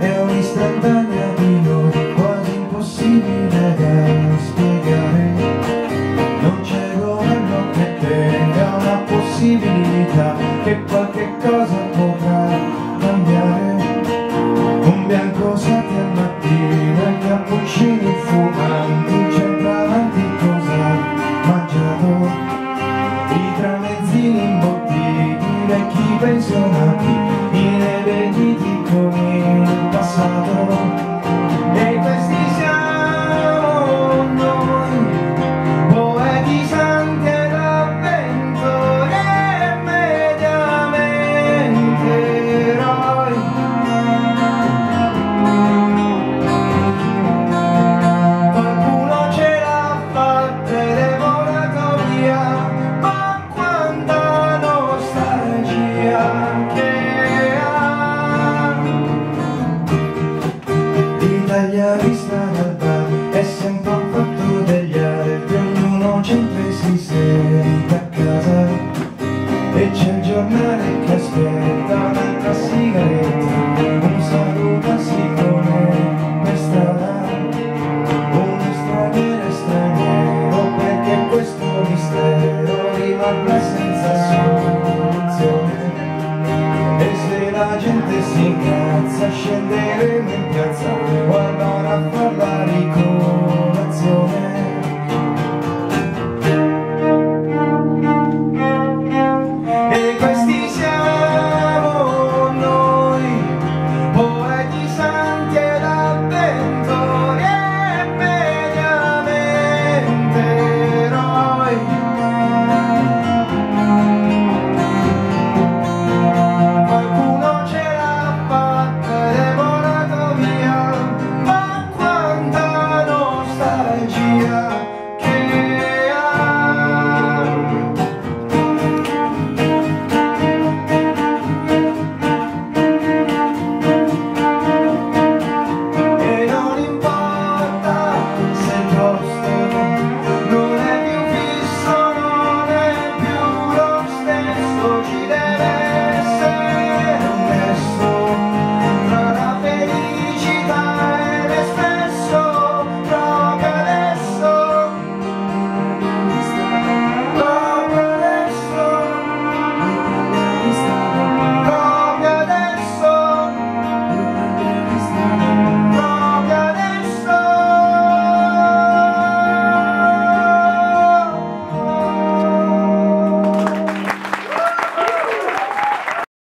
é uma instantânea de ouro, quase impossível. Possibilità che qualche cosa potrà cambiare. Un bianco sette al mattino e cappuccini fumanti c'è davanti cosa mangiato E se la gente si incazza Scenderemo in piazza o andare a far la ricolazione.